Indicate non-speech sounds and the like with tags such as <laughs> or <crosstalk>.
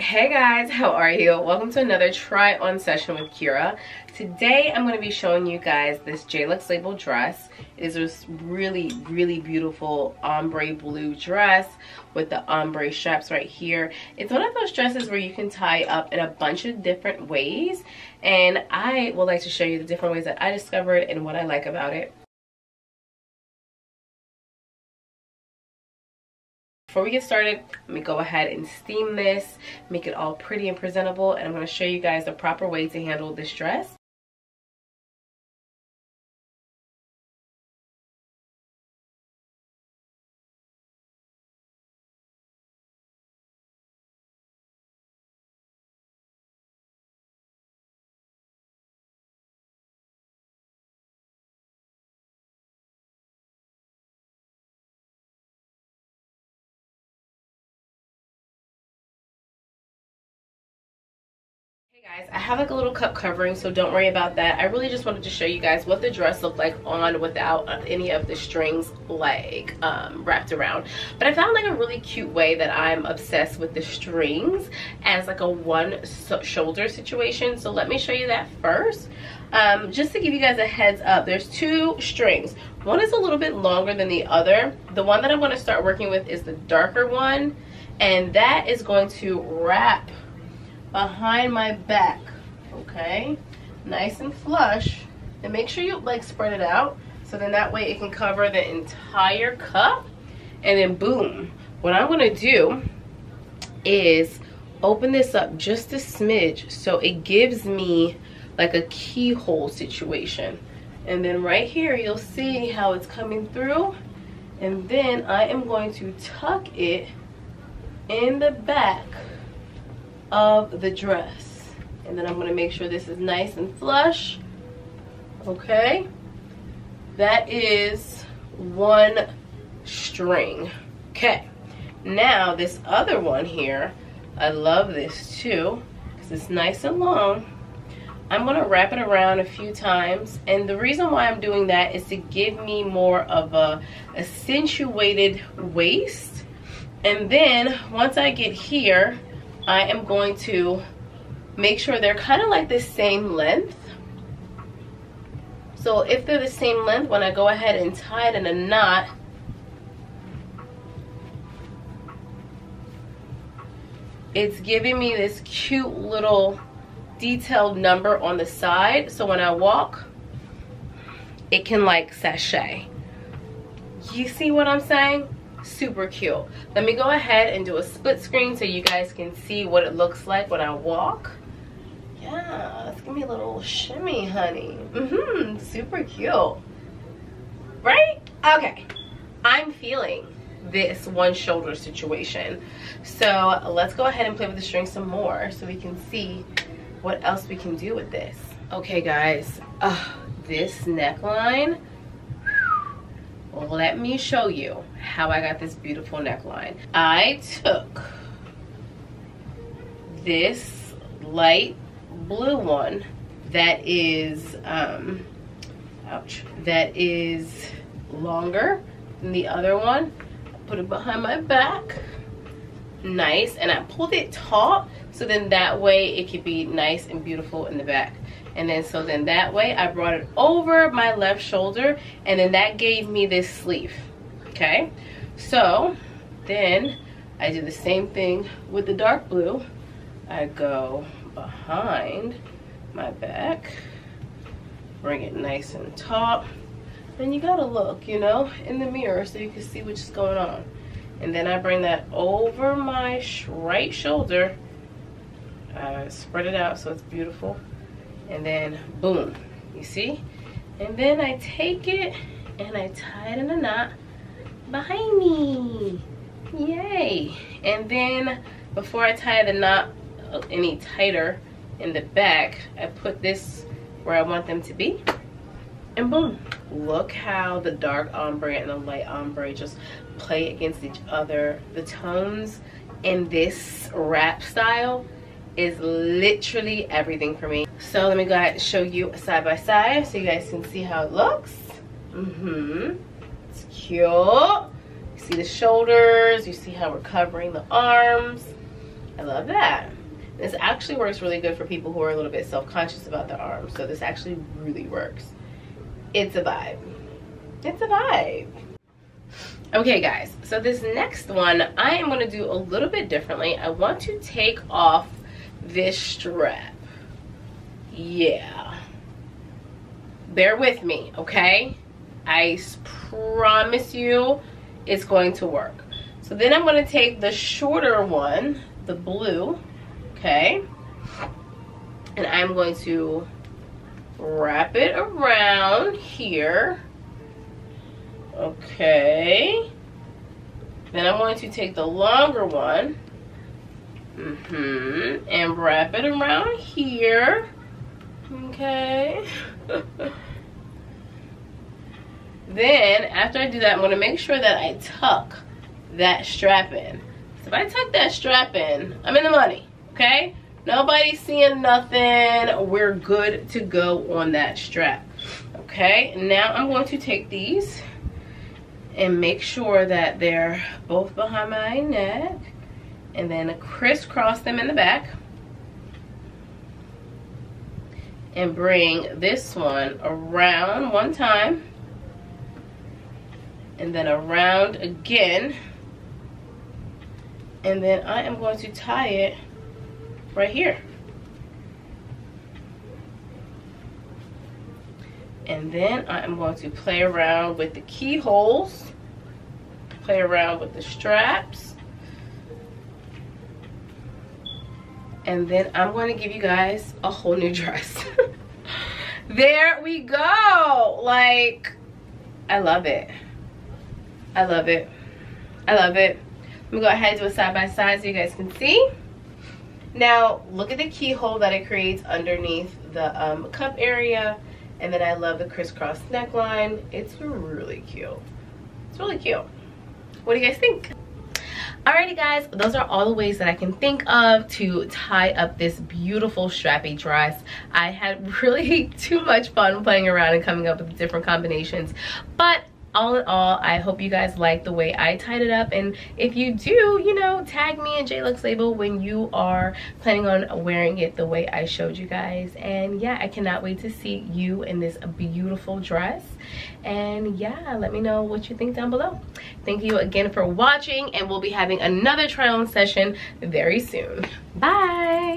Hey guys, how are you? Welcome to another try on session with Kira. Today I'm going to be showing you guys this JLux label dress. It is this really, really beautiful ombre blue dress with the ombre straps right here. It's one of those dresses where you can tie up in a bunch of different ways and I would like to show you the different ways that I discovered and what I like about it. Before we get started, let me go ahead and steam this, make it all pretty and presentable, and I'm going to show you guys the proper way to handle this dress. Hey guys, I have like a little cup covering, so don't worry about that. I really just wanted to show you guys what the dress looked like on without any of the strings like um, wrapped around. But I found like a really cute way that I'm obsessed with the strings as like a one so shoulder situation. So let me show you that first. Um, just to give you guys a heads up, there's two strings. One is a little bit longer than the other. The one that I'm going to start working with is the darker one. And that is going to wrap behind my back okay? Nice and flush. And make sure you like spread it out so then that way it can cover the entire cup. And then boom what I'm gonna do is open this up just a smidge so it gives me like a keyhole situation. And then right here you'll see how it's coming through. And then I am going to tuck it in the back of the dress. And then I'm gonna make sure this is nice and flush. Okay. That is one string. Okay. Now this other one here, I love this too, because it's nice and long. I'm gonna wrap it around a few times. And the reason why I'm doing that is to give me more of a accentuated waist. And then once I get here, I am going to make sure they're kind of like the same length. So if they're the same length, when I go ahead and tie it in a knot, it's giving me this cute little detailed number on the side. So when I walk, it can like sashay. You see what I'm saying? Super cute. Let me go ahead and do a split screen so you guys can see what it looks like when i walk. Yeah let's give me a little shimmy honey. Mm-hmm super cute. Right? Okay. I'm feeling this one shoulder situation. So let's go ahead and play with the string some more so we can see what else we can do with this. Okay guys. Uh, this neckline let me show you how I got this beautiful neckline. I took this light blue one that is, um, ouch, that is longer than the other one. Put it behind my back, nice, and I pulled it taut so then that way it could be nice and beautiful in the back and then so then that way I brought it over my left shoulder and then that gave me this sleeve okay? So then I do the same thing with the dark blue. I go behind my back bring it nice and taut. Then you gotta look you know in the mirror so you can see what's going on. And then I bring that over my right shoulder. I spread it out so it's beautiful and then boom you see? And then I take it and I tie it in a knot behind me. Yay! And then before I tie the knot any tighter in the back I put this where I want them to be. And boom look how the dark ombre and the light ombre just play against each other. The tones in this wrap style is literally everything for me. So let me go ahead and show you side by side so you guys can see how it looks. Mm-hmm. It's cute. You see the shoulders. You see how we're covering the arms. I love that. This actually works really good for people who are a little bit self-conscious about their arms. So this actually really works. It's a vibe. It's a vibe. Okay guys, so this next one, I am gonna do a little bit differently. I want to take off this strap. Yeah. Bear with me, okay? I promise you it's going to work. So then I'm gonna take the shorter one, the blue, okay? And I'm going to wrap it around here. Okay. Then I'm going to take the longer one mm -hmm, and wrap it around here. Okay. then after I do that, I'm going to make sure that I tuck that strap in. So if I tuck that strap in, I'm in the money, okay? Nobody's seeing nothing. We're good to go on that strap. Okay, now I'm going to take these and make sure that they're both behind my neck and then crisscross them in the back and bring this one around one time and then around again. And then I am going to tie it right here. And then I am going to play around with the keyholes play around with the straps and then I'm going to give you guys a whole new dress. <laughs> There we go. Like I love it. I love it. I love it. I'm gonna go ahead and do a side by side so you guys can see. Now look at the keyhole that it creates underneath the um, cup area. And then I love the crisscross neckline. It's really cute. It's really cute. What do you guys think Alrighty guys, those are all the ways that I can think of to tie up this beautiful strappy dress. I had <laughs> really too much fun playing around and coming up with different combinations, but all in all i hope you guys like the way i tied it up. And if you do you know tag me and jlux label when you are planning on wearing it the way i showed you guys. And yeah i cannot wait to see you in this beautiful dress. And yeah let me know what you think down below. Thank you again for watching and we'll be having another try on session very soon. Bye